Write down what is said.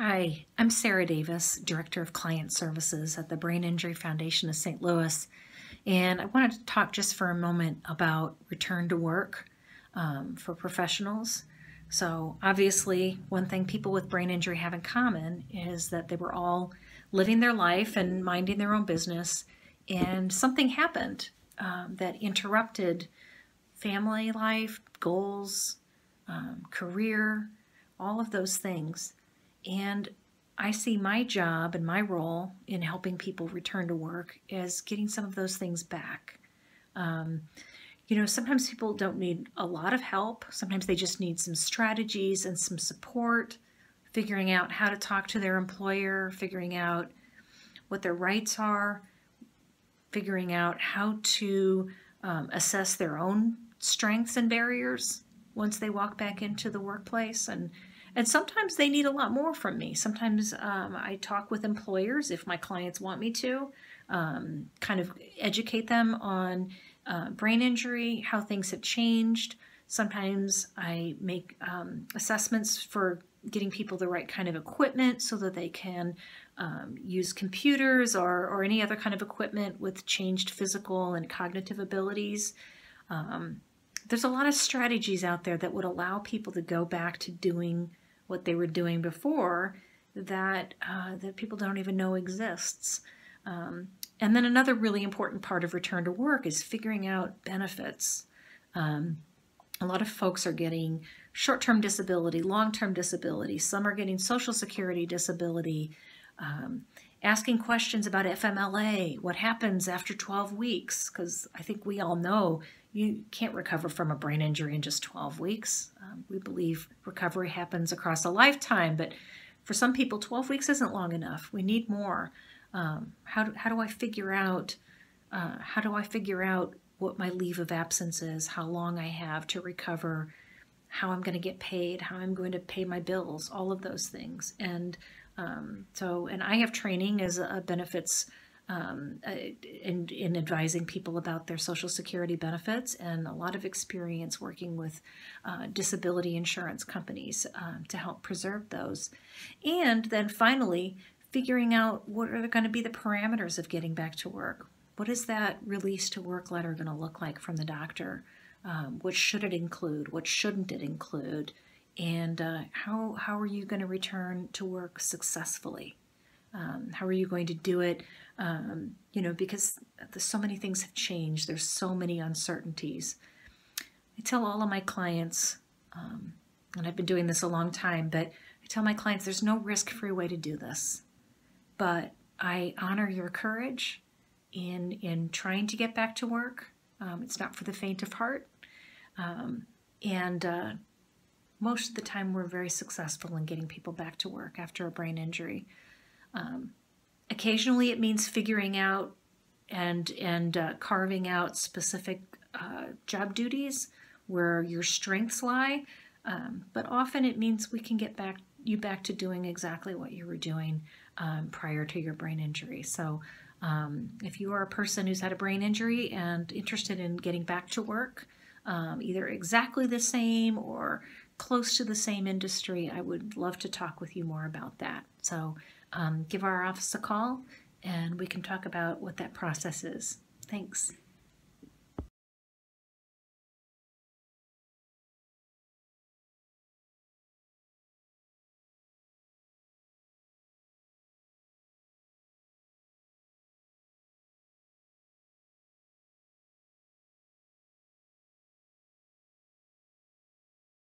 Hi, I'm Sarah Davis, Director of Client Services at the Brain Injury Foundation of St. Louis. And I wanted to talk just for a moment about return to work um, for professionals. So, obviously, one thing people with brain injury have in common is that they were all living their life and minding their own business, and something happened um, that interrupted family life, goals, um, career, all of those things. And I see my job and my role in helping people return to work as getting some of those things back. Um, you know, sometimes people don't need a lot of help. Sometimes they just need some strategies and some support, figuring out how to talk to their employer, figuring out what their rights are, figuring out how to um, assess their own strengths and barriers once they walk back into the workplace and and sometimes they need a lot more from me. Sometimes um, I talk with employers if my clients want me to, um, kind of educate them on uh, brain injury, how things have changed. Sometimes I make um, assessments for getting people the right kind of equipment so that they can um, use computers or, or any other kind of equipment with changed physical and cognitive abilities. Um, there's a lot of strategies out there that would allow people to go back to doing what they were doing before that uh, that people don't even know exists. Um, and then another really important part of return to work is figuring out benefits. Um, a lot of folks are getting short-term disability, long-term disability. Some are getting Social Security disability. Um, asking questions about FMLA, what happens after 12 weeks, because I think we all know you can't recover from a brain injury in just 12 weeks. Um, we believe recovery happens across a lifetime, but for some people, 12 weeks isn't long enough. We need more. Um, how, do, how do I figure out uh, how do I figure out what my leave of absence is, how long I have to recover, how I'm going to get paid, how I'm going to pay my bills, all of those things. And um, so, and I have training as a benefits um, uh, in, in advising people about their Social Security benefits and a lot of experience working with uh, disability insurance companies um, to help preserve those. And then finally, figuring out what are going to be the parameters of getting back to work. What is that release to work letter going to look like from the doctor? Um, what should it include? What shouldn't it include? and uh, how how are you going to return to work successfully? Um, how are you going to do it? Um, you know, because so many things have changed. There's so many uncertainties. I tell all of my clients, um, and I've been doing this a long time, but I tell my clients there's no risk-free way to do this. But I honor your courage in in trying to get back to work. Um, it's not for the faint of heart. Um, and uh, most of the time we're very successful in getting people back to work after a brain injury. Um, occasionally it means figuring out and and uh, carving out specific uh, job duties where your strengths lie, um, but often it means we can get back you back to doing exactly what you were doing um, prior to your brain injury. So um, if you are a person who's had a brain injury and interested in getting back to work, um, either exactly the same or close to the same industry, I would love to talk with you more about that. So um, give our office a call and we can talk about what that process is. Thanks.